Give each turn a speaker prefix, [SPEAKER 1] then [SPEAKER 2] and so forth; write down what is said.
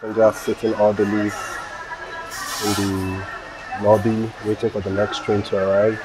[SPEAKER 1] Passengers sitting orderly in the lobby waiting for the next train to arrive.